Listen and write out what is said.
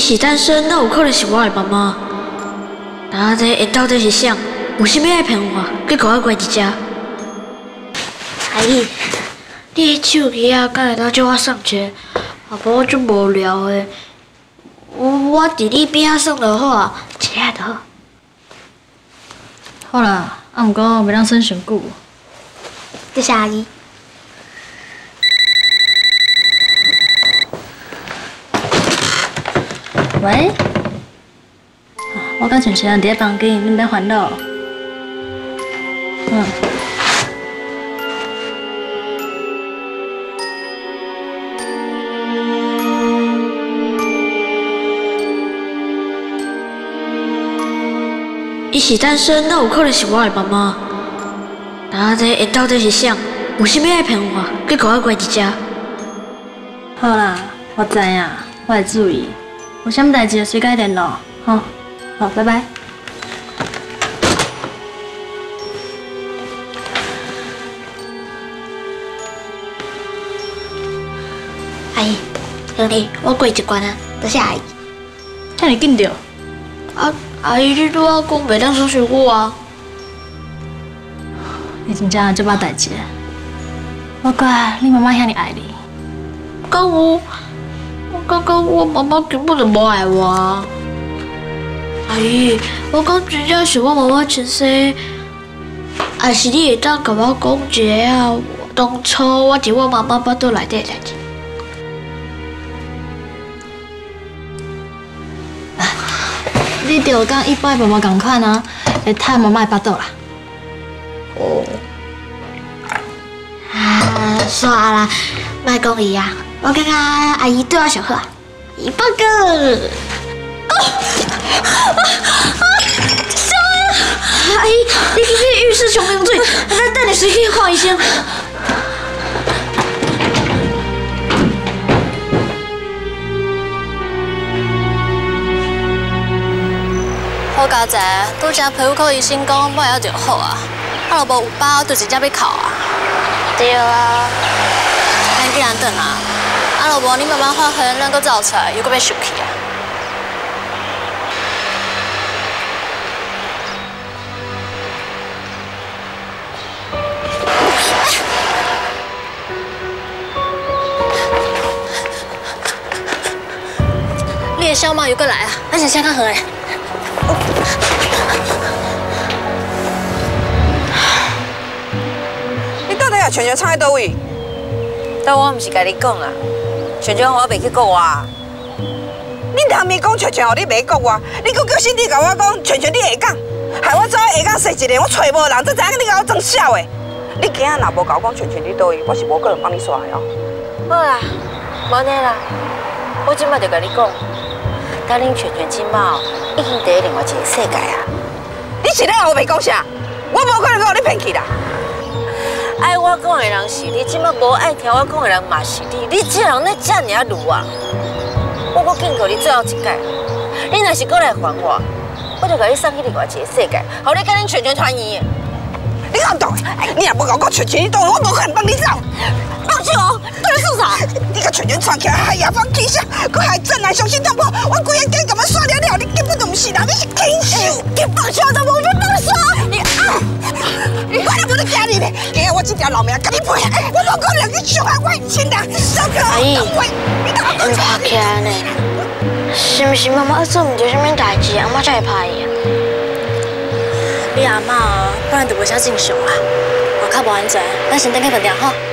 是单身，那有可能是我的妈妈。那这因到底是啥？有啥物爱骗我？去给我关一只。阿姨，你的手机啊，敢会当叫我送去？啊，无我足无聊的。我我伫你边仔送就好啊，一下就好。好啦，啊，毋过袂当算上久。谢谢阿姨。喂，我甲全全伫咧房间，你毋免烦恼。嗯。伊是单身，那有可能是我的妈妈。那这因到底是啥？有啥物爱骗我？去给我关一只。好啦，我知影，我会注意。有啥物代志就随改联络，好，好，拜拜。阿姨，兄弟，我过一关啊，多谢阿姨。遐尼紧着？啊，阿姨，你拄仔讲袂当相信我啊？你真正这把代志，我怪你妈妈遐尼爱你。敢有？刚刚我妈妈根本就无爱我。阿姨，我讲真正是我妈妈前世，还是你会当甲我讲一下啊？当初我伫我妈妈巴肚内底代志。你着讲一般爸爸共款啊，会趁妈妈巴肚啦。哦。啊，算啦，莫讲伊啊。我感觉阿姨对我上好啊，姨报告。啊啊啊！什么？阿姨，你今天浴室熊流水，那带你随便换一下。好佳哉，拄只皮肤科医生讲买了就好啊，啊，若无有包就直接要扣啊。对啊。咱既然等啊。啊，老婆，你慢慢发现两个走出来，又搁要生气啊！你的小猫又过来啊！咱先先看好诶。你到底啊，全全藏在倒位？但我唔是甲你讲啊。全全我未去过啊！你当面讲全全，你未讲我，你搁叫新弟甲我讲全全你会讲，害我走下港踅一个，我找无人，才知影你甲我装笑的。你今日若无甲我讲全全你倒去，我是无可能帮你刷的哦。好啦，无呢啦，我今麦就甲你讲，等恁全全今麦已经在另外一个世界啊！你是咧胡白讲啥？我无可能甲你骗去啦！爱我讲的人是你，即马无爱听我讲的人嘛是你。你这人咧这尔鲁啊！我我警告你最后一届，你若是过来还我，我就甲你送去另外一个世界，好你跟恁全全团圆。你敢动？你若无甲我全全动，我无可能帮你走。放手！到底是啥？你甲全全串起来，害亚芳气象，佮害正南雄心痛破，我规个家咁样刷了了，你根本就唔是人，你是禽兽！你放手都无要放手！你啊！我也不能惊你嘞，今日这条老命跟你赔，我无可能去伤害我亲人。阿姨，你拍起来呢？是不是妈妈做唔到什么代志，阿妈才会。怕伊啊？你阿妈不然就袂晓正常啊，我较无安全，咱先等去饭店吼。